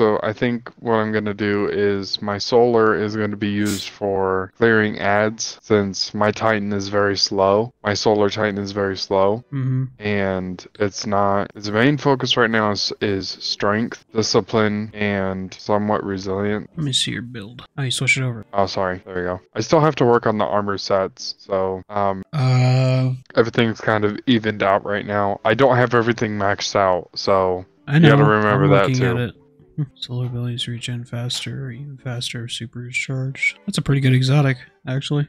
So I think what I'm gonna do is my solar is going to be used for clearing ads since my Titan is very slow. My solar Titan is very slow, Mm-hmm. and it's not. Its main focus right now is, is strength, discipline, and somewhat resilient. Let me see your build. Oh, you switch it over. Oh, sorry. There we go. I still have to work on the armor sets, so um, Uh, everything's kind of evened out right now. I don't have everything maxed out, so I know. gotta remember I'm that, too. Solar abilities regen faster, even faster, super charged. That's a pretty good exotic, actually.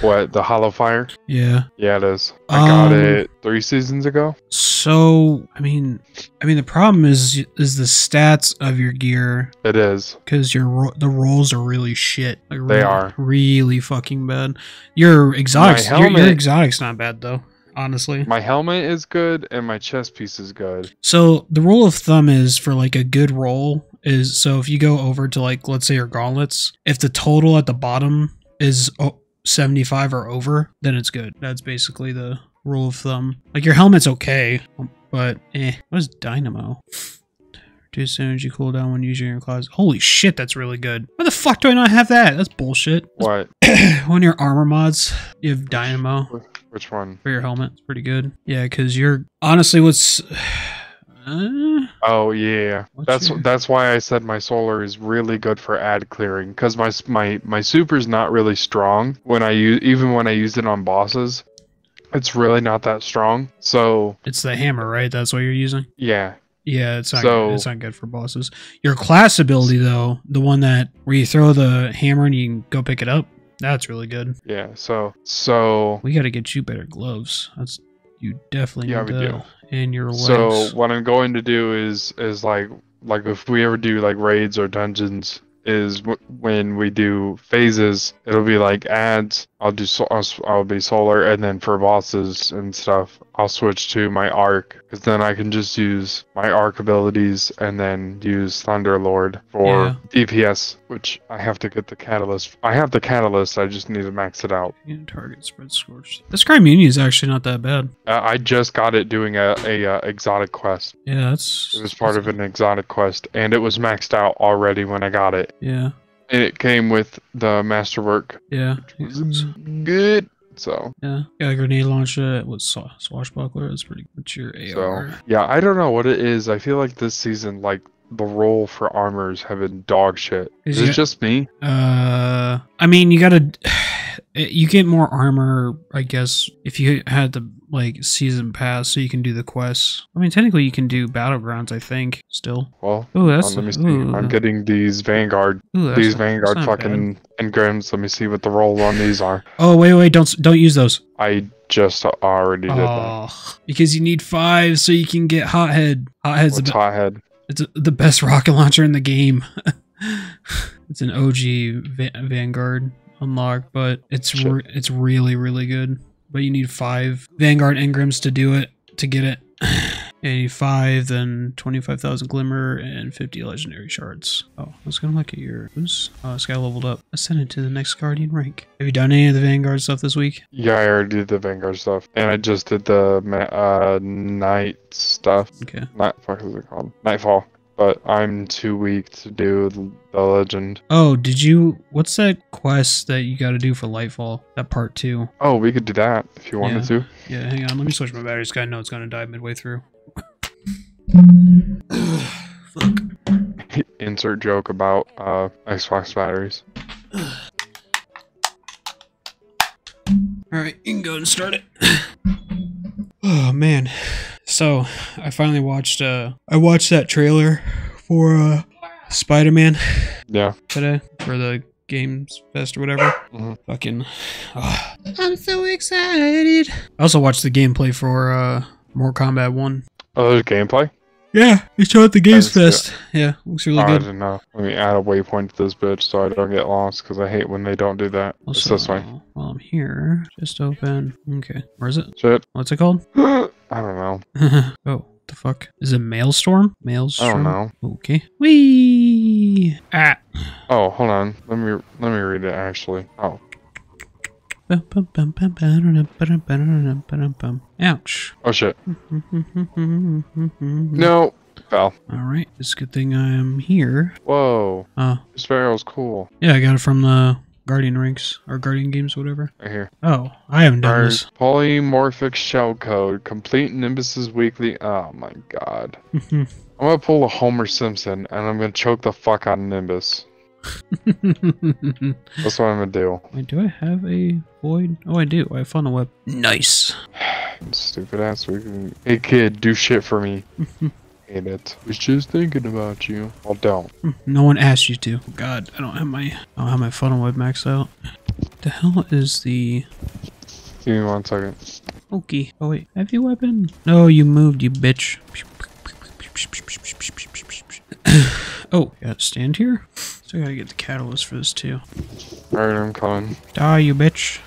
what the Hallowfire? Yeah. Yeah, it is. I got Um, it three seasons ago. So, I mean, I mean, the problem is is the stats of your gear It is. because your the rolls are really shit. Like They really, are. really fucking bad. Your exotics, your, your exotics not bad though. Honestly. My helmet is good, and my chest piece is good. So the rule of thumb is for like a good roll is so if you go over to like let's say your gauntlets, if the total at the bottom is oh, 75 or over, then it's good. That's basically the rule of thumb. Like your helmet's okay, but eh. What is dynamo? Reduce energy cooldown when using your claws. Holy shit, that's really good. Why the fuck do I not have that? That's bullshit. What? One of your armor mods, you have dynamo Which one? for your helmet. It's pretty good. Yeah, because you're honestly what's. Uh, Oh yeah, that's your- that's why I said my solar is really good for ad clearing because my my my super's not really strong when I use even when I use it on bosses, it's really not that strong. So it's the hammer, right? That's what you're using. yeah, Yeah, it's not. So- good. It's not good for bosses. Your class ability, though, the one that where you throw the hammer and you can go pick it up, that's really good. yeah. So so We got to get you better gloves. That's you definitely Yeah, need we do. And your legs. so what I'm going to do is is like like if we ever do like raids or dungeons is w- when we do phases it'll be like ads I'll do so I'll, I'll be solar and then for bosses and stuff I'll switch to my arc because then I can just use my arc abilities and then use Thunder Lord for Yeah. DPS which I have to get the catalyst I have the catalyst I just need to max it out Yeah, target spread scorched. This Crime Union is actually not that bad. uh, I just got it doing a, a uh, exotic quest Yeah, that's. It was part of an exotic quest, and it was maxed out already when I got it. Yeah, And it came with the masterwork. yeah. Good. So, Yeah, got a grenade launcher with sw- swashbuckler. That's pretty much your so yeah, I don't know what it is. I feel like this season, like the role for armors have been dog shit. Is Is it just me? Uh, I mean, you gotta, you get more armor, I guess, if you had the like season pass, so you can do the quests. I mean, technically, you can do battlegrounds. I think still. Well, Oh, uh, that's. let me see. ooh, I'm getting these Vanguard, ooh, these Vanguard not bad. fucking engrams. Let me see what the roll on these are. Oh wait, wait! Don't don't use those. I just already did that. Oh, because you need five, so you can get hothead. Hothead's the, What's be- hothead? it's the best rocket launcher in the game. it's an OG Va- Vanguard unlock, but it's Shit. re- it's really really good. But you need five Vanguard engrams to do it to get it. Yeah, you need five, then twenty five thousand glimmer and fifty legendary shards. Oh, I was gonna look at your. Oops. Oh, this guy leveled up. Ascended to the next guardian rank. Have you done any of the Vanguard stuff this week? Yeah, I already did the Vanguard stuff, and I just did the uh night stuff. Okay. Night, fuck is it called? Nightfall. But I'm too weak to do the- legend. Oh, did you? What's that quest that you got to do for Lightfall? That part two. Oh, we could do that if you wanted to. Yeah, hang on. Let me switch my batteries. I know it's gonna die midway through. Fuck. Insert joke about uh Xbox batteries. All right, you can go and start it. oh man. So I finally watched. Uh, I watched that trailer for uh, Spider-Man Yeah. today for the Games Fest or whatever. Mhm. Fucking. ah. I'm so excited. I also watched the gameplay for uh, Mortal Kombat One. Oh, there's gameplay? Yeah, they showed at the Games Fest. Yeah, looks really Oh, I good. didn't know. Let me add a waypoint to this bitch so I don't get lost because I hate when they don't do that. It's this way. while I'm here, just open. Okay, where is it? Shit. What's it called? I don't know. oh, the fuck? Is it Maelstrom? Maelstrom? I don't know. Okay. Wee. Ah. Oh, hold on. Let me let me read it actually. Oh, Ouch. oh shit. No. Pal. All right, it's a good thing I'm here. Whoa, Uh, this barrel's cool. yeah, I got it from the Guardian ranks or Guardian games, whatever. Right here. Oh, I haven't done Our this. polymorphic shell code. Complete Nimbus's weekly. Oh my god. I'm gonna pull a Homer Simpson and I'm gonna choke the fuck out of Nimbus. That's what I'm gonna do. Wait, do I have a void? Oh, I do. I found a web. Nice. Stupid ass. We can... Hey kid, do shit for me. Hate it. Was just thinking about you. Well, don't. No one asked you to. Oh, God, I don't have my I don't have my funnel web maxed out. The hell is the Give me one second. okay? Oh wait, heavy weapon? No, you moved, you bitch. oh, gotta stand here. So I gotta get the catalyst for this too. Alright, I'm coming. Die, you bitch.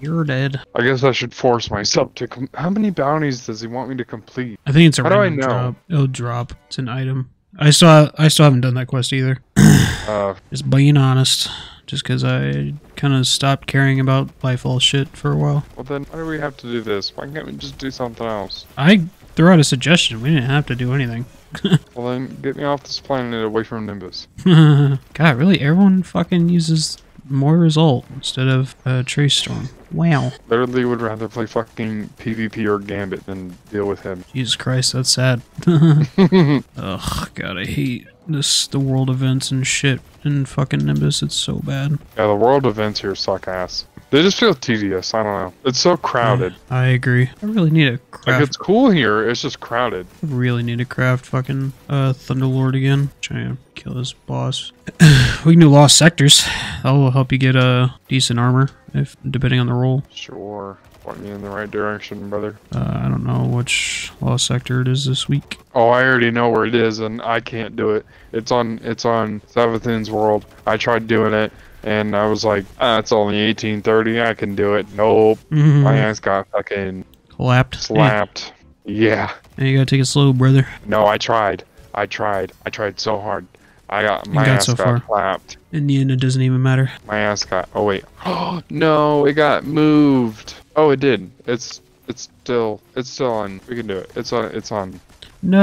You're dead. I guess I should force myself to. Com- How many bounties does he want me to complete? I think it's a How do I random know? drop. It'll drop. It's an item. I still I still haven't done that quest either. Uh, Just being honest. Just because I kind of stopped caring about Lightfall shit for a while. well then, why do we have to do this? Why can't we just do something else? I threw out a suggestion. We didn't have to do anything. Well then, get me off this planet away from Nimbus. God, really? Everyone fucking uses more result instead of uh, trace storm. Wow. Literally would rather play fucking PvP or Gambit than deal with him. Jesus Christ, that's sad. Ugh, God, I hate this the world events and shit in fucking Nimbus. It's so bad. Yeah, the world events here suck ass. They just feel tedious. I don't know. It's so crowded. I agree. I really need a Like it's cool here. It's just crowded. I really need to craft fucking uh, Thunderlord again. Try and kill this boss. we can do lost sectors. That will help you get a uh, decent armor, if depending on the role. Sure. Point me in the right direction, brother. Uh, I don't know which lost sector it is this week. Oh, I already know where it is, and I can't do it. It's on. It's on Savathun's world. I tried doing it, and I was like, ah, it's only 1830. I can do it. Nope. My ass got fucking Clapped. Slapped. Yeah. Yeah, you gotta take it slow, brother. No, I tried. I tried. I tried so hard. I got my got ass so got far. clapped. In the end, it doesn't even matter. My ass got. Oh wait. Oh no! It got moved. Oh, it did. It's. It's still. It's still on. We can do it. It's on. It's on. No.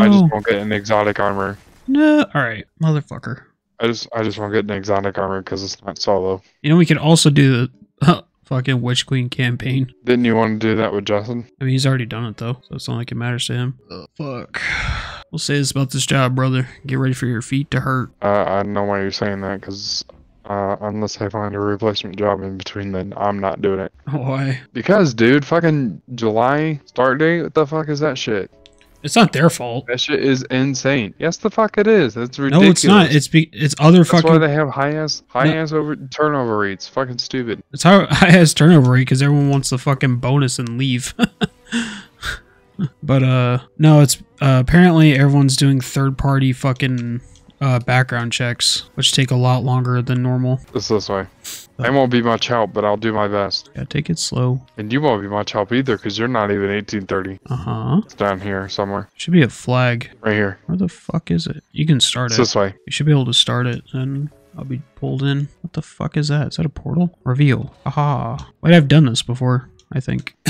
I just. I just won't get an exotic armor. no. All right, motherfucker. I just. I just won't get an exotic armor because it's not solo. You know we could also do the fucking Witch Queen campaign. Didn't you want to do that with Justin? I mean, he's already done it though, so it's not like it matters to him. Oh, fuck. We'll say this about this job, brother. Get ready for your feet to hurt. Uh, I don't know why you're saying that because. Uh, unless I find a replacement job in between, then I'm not doing it. Why? Because, dude, fucking July start date. What the fuck is that shit? It's not their fault. That shit is insane. Yes, the fuck it is. That's ridiculous. No, it's not. It's be- it's other That's why they have high ass high No. ass over turnover rates. Fucking stupid. It's how high ass turnover rate because everyone wants the fucking bonus and leave. but uh, no, it's uh, apparently everyone's doing third party fucking uh background checks, which take a lot longer than normal. It's this way. I won't be much help, but I'll do my best. Yeah, take it slow. And you won't be much help either, because you're not even 1830. Uh huh. It's down here somewhere. Should be a flag. Right here. Where the fuck is it? You can start It's it. this way. You should be able to start it, and I'll be pulled in. What the fuck is that? Is that a portal? Reveal. Aha. Wait, I've done this before, I think.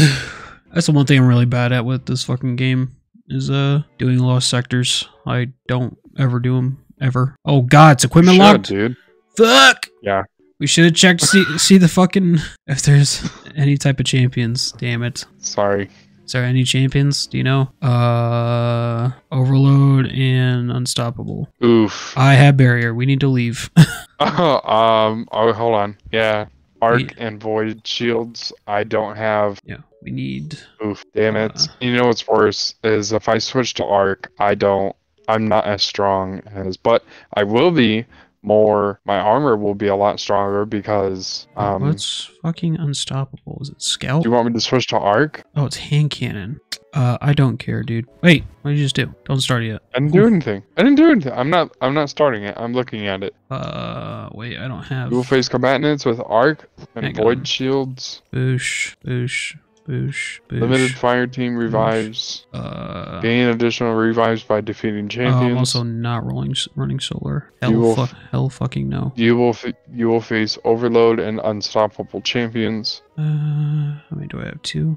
That's the one thing I'm really bad at with this fucking game, is uh doing lost sectors. I don't ever do them, ever. Oh god, it's equipment Should, locked? dude. Fuck! Yeah. We should have checked to see, see the fucking... If there's any type of champions. Damn it. Sorry. Is there any champions? Do you know? Uh, Overload and Unstoppable. Oof. I have barrier. We need to leave. um. Oh, hold on. Yeah. Arc Wait. and void shields. I don't have. yeah, we need. Oof. Damn it. Uh. you know what's worse is if I switch to arc, I don't. I'm not as strong as, but I will be more. My armor will be a lot stronger because. Um. What's fucking unstoppable? Is it scout? Do you want me to switch to arc? Oh, it's hand cannon. Uh, I don't care, dude. Wait, what did you just do? Don't start it yet. I didn't do anything. I didn't do anything. I'm not. I'm not starting it. I'm looking at it. Uh, wait, I don't have. Dual face combatants with arc and Hang void on. shields. Boosh, boosh, boosh, boosh. Limited fire team revives. Uh, Gain additional revives by defeating oh, I'm champions. also not rolling, running solar. Hell, You will fu- hell, fucking no. You will you will face overload and unstoppable champions. Uh, how many do I have? Two.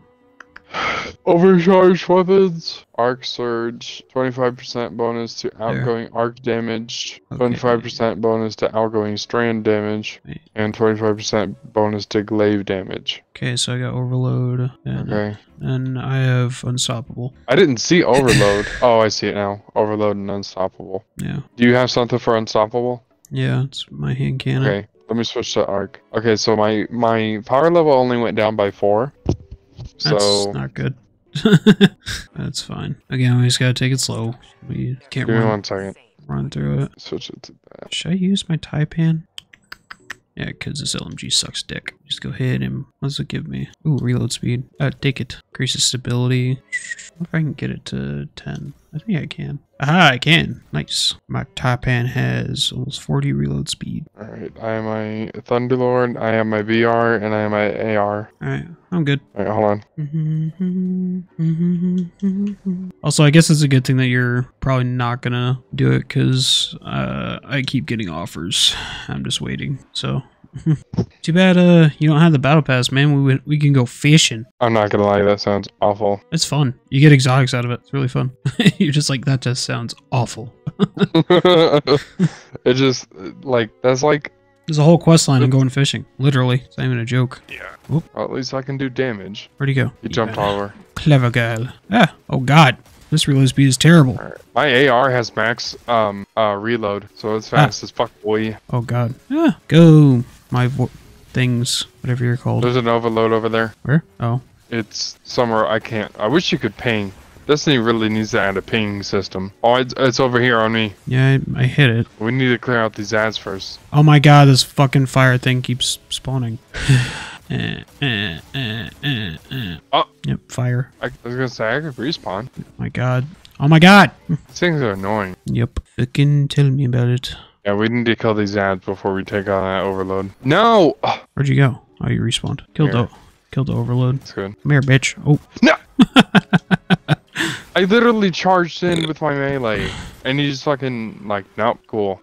Overcharged weapons. Arc surge. 25% bonus to outgoing arc damage. Okay. 25% bonus to outgoing strand damage. Wait. And 25% bonus to glaive damage. Okay, so I got overload, and, Okay. and I have unstoppable. I didn't see overload. oh, I see it now. Overload and unstoppable. Yeah, Do you have something for unstoppable? yeah, it's my hand cannon. Okay. Let me switch to arc. Okay, so my my power level only went down by four. That's So not good. That's fine. Again, we just gotta take it slow. We can't give me run, one second. run through it. Switch it to that. Should I use my Taipan? Yeah, because this LMG sucks dick. Just go ahead and what's it give me? Ooh, reload speed. Uh, take it. Increases stability. What if I can get it to 10? I think I can. Aha, I can. Nice. My Taipan has almost 40 reload speed. Alright, I am my Thunderlord, I am my VR, and I am my AR. Alright, I'm good. Alright, hold on. Also, I guess it's a good thing that you're probably not gonna do it because uh, I keep getting offers. I'm just waiting. So, too bad uh you don't have the battle pass, man. We would, we can go fishing. I'm not gonna lie, that sounds awful. It's fun. You get exotics out of it. It's really fun. you're just like that. Just sounds awful. it just, like, that's like, There's a whole quest line on going fishing. Literally, it's not even a joke. well, at least I can do damage. Where'd he go? You jumped over. Clever girl. Ah. Oh God. This reload speed is terrible. Alright. My AR has max um uh reload, so it's fast as fuck, boy. Oh God. Ah. Go. My vo- things. Whatever you're called. There's an overload over there. Where? Oh. It's somewhere I can't. I wish you could ping. Destiny really needs to add a ping system. Oh, it's, it's over here on me. Yeah, I, I hit it. We need to clear out these ads first. Oh my god, this fucking fire thing keeps spawning. Eh, eh, eh, eh, eh. Oh. Yep, fire. I, I was gonna say I could respawn. My god. Oh my god! These things are annoying. Yep. Fucking tell me about it. Yeah, we need to kill these ads before we take on that overload. No! Where'd you go? Oh, you respawned. Killed Here. the killed the overload. that's good. Come here, bitch. Oh, No! I literally charged in with my melee, and he just fucking like, nope, cool.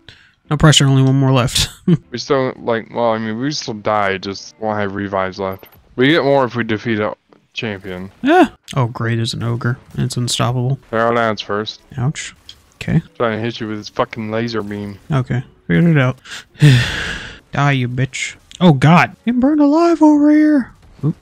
no pressure. Only one more left. We still like, well, I mean, we still die, just won't have revives left. We get more if we defeat a champion. Yeah. Oh, great. There's an ogre. And it's unstoppable. There are ads first. Ouch. Okay. Trying to hit you with his fucking laser beam. Okay. Figured it out. Die, you bitch. Oh god. Getting burned alive over here. Oop.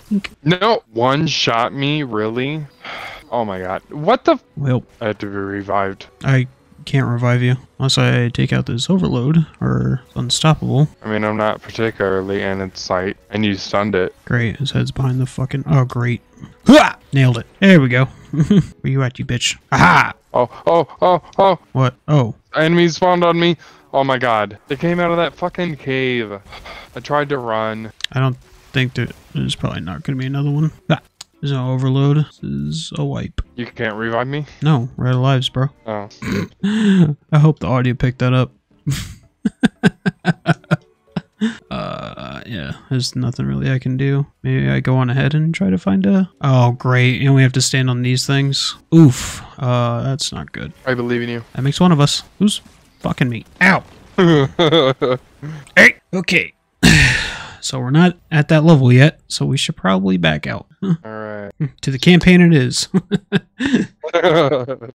No, one shot me, really? Oh my god. What the? F- Well, I had to be revived. I can't revive you unless I take out this overload or unstoppable. I mean, I'm not particularly in its sight, and you stunned it. Great, his head's behind the fucking. Oh, great. Nailed it. There we go. Where you at, you bitch? Aha! Oh, oh, oh, oh! What? Oh, Enemies spawned on me. Oh my god. They came out of that fucking cave. I tried to run. I don't think there- there's probably not going to be another one. Ah, there's no overload. This is a wipe. You can't revive me? No, we're out of lives, bro. Oh. I hope the audio picked that up. there's nothing really I can do. Maybe I go on ahead and try to find a. Oh, great! And we have to stand on these things. Oof. Uh, that's not good. I believe in you. That makes one of us. Who's fucking me? Ow. Hey. Okay. so we're not at that level yet. So we should probably back out. Alright. to the campaign it is.